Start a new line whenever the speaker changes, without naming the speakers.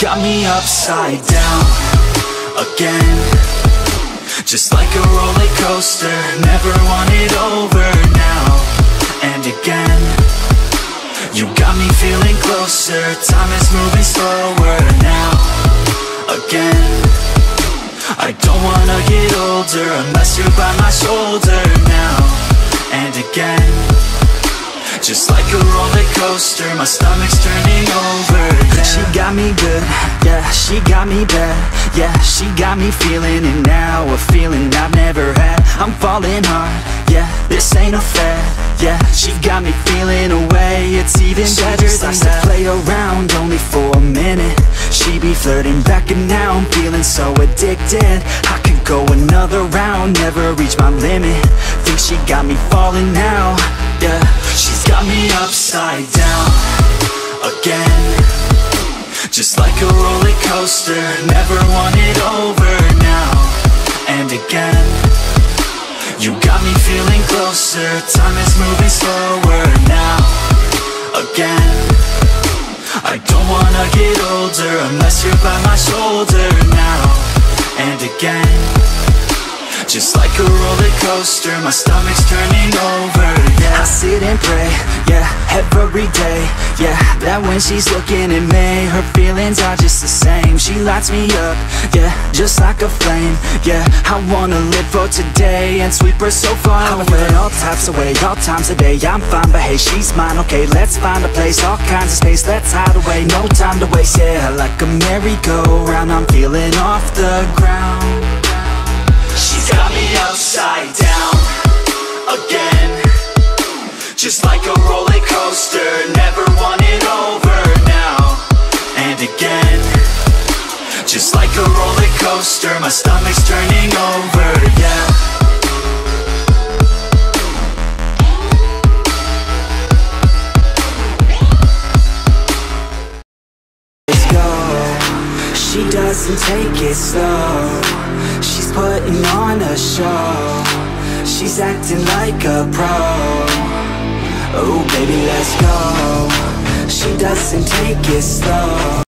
got me upside down again. Just like a roller coaster Never want it over now and again. You got me feeling closer Time is moving slower now again. I don't wanna get older Unless you're by my shoulder now and again. Just like a roller coaster, my stomach's turning over yeah, she got me bad. Yeah, she got me feeling it now A feeling I've never had. I'm falling hard, yeah, this ain't a fad. Yeah, she got me feeling away It's even she better just likes to play around only for a minute. She be flirting back and now I'm feeling so addicted. I could go another round, never reach my limit. Think she got me falling now, yeah She's got me upside down again Just like a roller coaster Never want it over now. And again You got me feeling closer. Time is moving slower now. Again I don't wanna get older Unless you're by my shoulder now. And again just like a roller coaster, my stomach's turning over, yeah. I sit and pray, yeah, every day, yeah That when she's looking at me, her feelings are just the same. She lights me up, yeah, just like a flame, yeah. I wanna live for today and sweep her so far I away. I all types of way, all times of day. I'm fine, but hey, she's mine, okay Let's find a place, all kinds of space. Let's hide away, no time to waste, yeah. Like a merry-go-round, I'm feeling off the ground. She's got me upside down again Just like a roller coaster Just like a roller coaster. My stomach's turning over, yeah. Let's go She doesn't take it slow. She's putting on a show. She's acting like a pro. Oh baby let's go. She doesn't take it slow